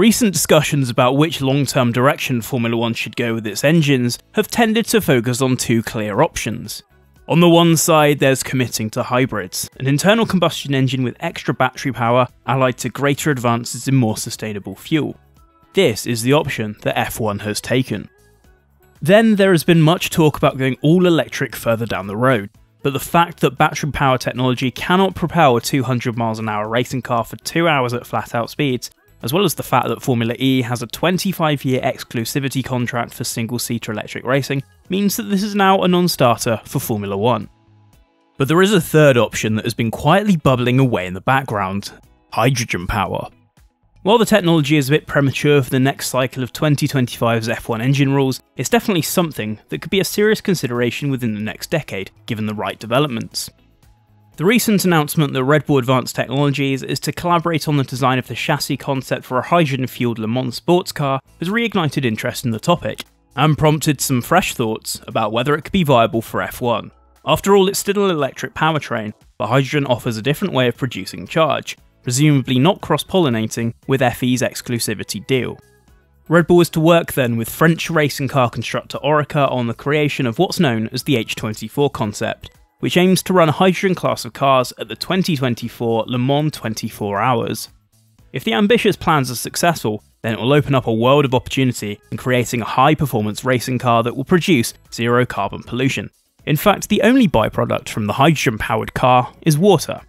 Recent discussions about which long term direction Formula One should go with its engines have tended to focus on two clear options. On the one side, there's committing to hybrids, an internal combustion engine with extra battery power allied to greater advances in more sustainable fuel. This is the option that F1 has taken. Then there has been much talk about going all electric further down the road, but the fact that battery power technology cannot propel a 200 miles an hour racing car for 2 hours at flat out speeds as well as the fact that Formula E has a 25 year exclusivity contract for single seater electric racing, means that this is now a non starter for Formula 1. But there is a third option that has been quietly bubbling away in the background hydrogen power. While the technology is a bit premature for the next cycle of 2025's F1 engine rules, it's definitely something that could be a serious consideration within the next decade, given the right developments. The recent announcement that Red Bull Advanced Technologies is to collaborate on the design of the chassis concept for a hydrogen fueled Le Mans sports car has reignited interest in the topic, and prompted some fresh thoughts about whether it could be viable for F1. After all, it's still an electric powertrain, but hydrogen offers a different way of producing charge, presumably not cross pollinating with FE's exclusivity deal. Red Bull is to work then with French racing car constructor ORECA on the creation of what's known as the H24 concept, which aims to run a hydrogen class of cars at the 2024 Le Mans 24 Hours. If the ambitious plans are successful, then it will open up a world of opportunity in creating a high performance racing car that will produce zero carbon pollution. In fact, the only byproduct from the hydrogen powered car is water.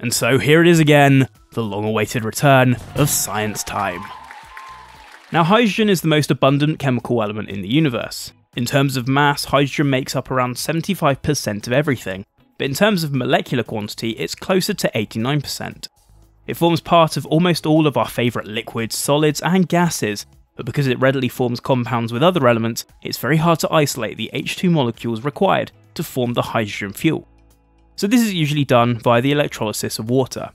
And so here it is again, the long awaited return of science time. Now, hydrogen is the most abundant chemical element in the universe, in terms of mass, hydrogen makes up around 75% of everything, but in terms of molecular quantity, it's closer to 89%. It forms part of almost all of our favourite liquids, solids, and gases, but because it readily forms compounds with other elements, it's very hard to isolate the H2 molecules required to form the hydrogen fuel. So this is usually done via the electrolysis of water.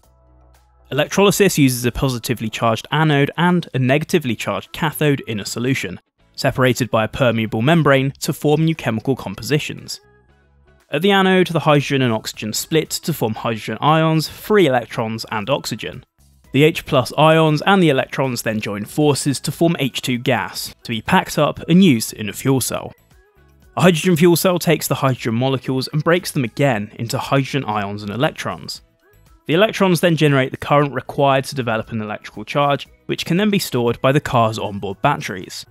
Electrolysis uses a positively charged anode and a negatively charged cathode in a solution, separated by a permeable membrane to form new chemical compositions. At the anode, the hydrogen and oxygen split to form hydrogen ions, free electrons, and oxygen. The H plus ions and the electrons then join forces to form H2 gas, to be packed up and used in a fuel cell. A hydrogen fuel cell takes the hydrogen molecules and breaks them again into hydrogen ions and electrons. The electrons then generate the current required to develop an electrical charge, which can then be stored by the car's onboard batteries.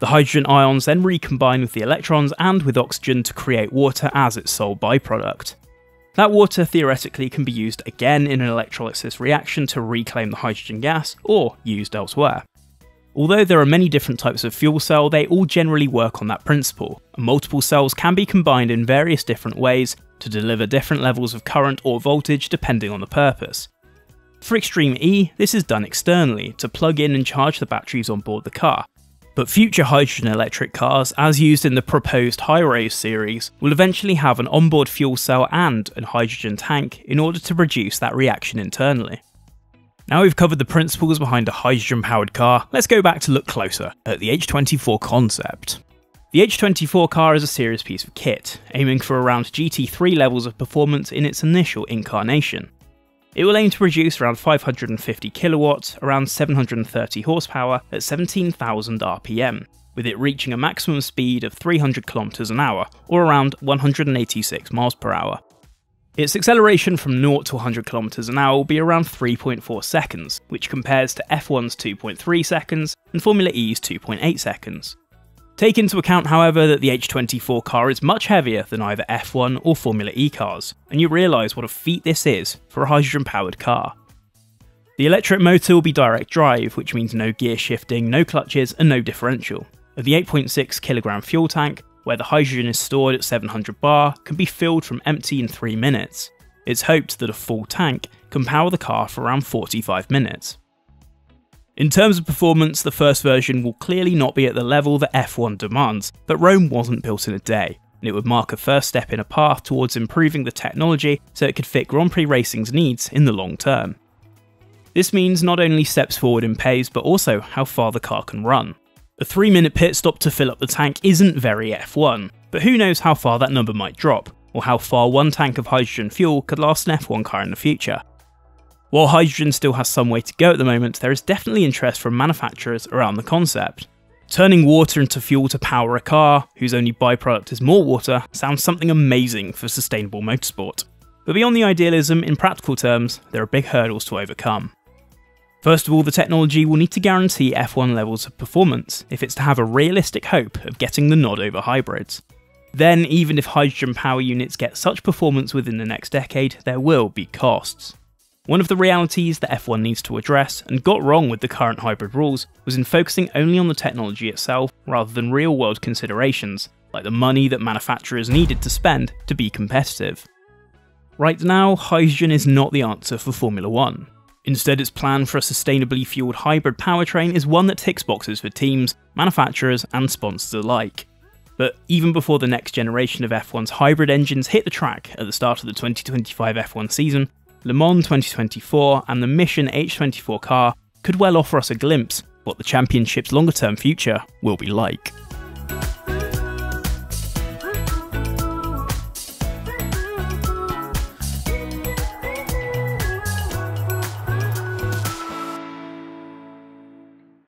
The hydrogen ions then recombine with the electrons and with oxygen to create water as its sole byproduct. That water theoretically can be used again in an electrolysis reaction to reclaim the hydrogen gas, or used elsewhere. Although there are many different types of fuel cell, they all generally work on that principle, multiple cells can be combined in various different ways to deliver different levels of current or voltage depending on the purpose. For Extreme E, this is done externally to plug in and charge the batteries on board the car, but future hydrogen electric cars, as used in the proposed Hyrace series, will eventually have an onboard fuel cell and a hydrogen tank in order to produce that reaction internally. Now we've covered the principles behind a hydrogen powered car, let's go back to look closer at the H24 concept. The H24 car is a serious piece of kit, aiming for around GT3 levels of performance in its initial incarnation. It will aim to produce around 550 kilowatts, around 730 horsepower at 17,000 RPM, with it reaching a maximum speed of 300 km an hour, or around 186 miles per hour. Its acceleration from 0 to 100 km an hour will be around 3.4 seconds, which compares to F1's 2.3 seconds and Formula E's 2.8 seconds. Take into account, however, that the H24 car is much heavier than either F1 or Formula E cars, and you realise what a feat this is for a hydrogen powered car. The electric motor will be direct drive, which means no gear shifting, no clutches, and no differential. The 8.6kg fuel tank, where the hydrogen is stored at 700 bar, can be filled from empty in 3 minutes. It's hoped that a full tank can power the car for around 45 minutes. In terms of performance, the first version will clearly not be at the level that F1 demands, but Rome wasn't built in a day, and it would mark a first step in a path towards improving the technology so it could fit Grand Prix racing's needs in the long term. This means not only steps forward in pace, but also how far the car can run. A 3 minute pit stop to fill up the tank isn't very F1, but who knows how far that number might drop, or how far one tank of hydrogen fuel could last an F1 car in the future. While hydrogen still has some way to go at the moment, there is definitely interest from manufacturers around the concept. Turning water into fuel to power a car, whose only byproduct is more water, sounds something amazing for sustainable motorsport. But beyond the idealism, in practical terms, there are big hurdles to overcome. First of all, the technology will need to guarantee F1 levels of performance if it's to have a realistic hope of getting the nod over hybrids. Then, even if hydrogen power units get such performance within the next decade, there will be costs. One of the realities that F1 needs to address, and got wrong with the current hybrid rules, was in focusing only on the technology itself rather than real world considerations, like the money that manufacturers needed to spend to be competitive. Right now, hydrogen is not the answer for Formula 1. Instead, its plan for a sustainably fueled hybrid powertrain is one that ticks boxes for teams, manufacturers, and sponsors alike. But even before the next generation of F1's hybrid engines hit the track at the start of the 2025 F1 season, Le Mans 2024 and the Mission H24 car could well offer us a glimpse what the championship's longer term future will be like.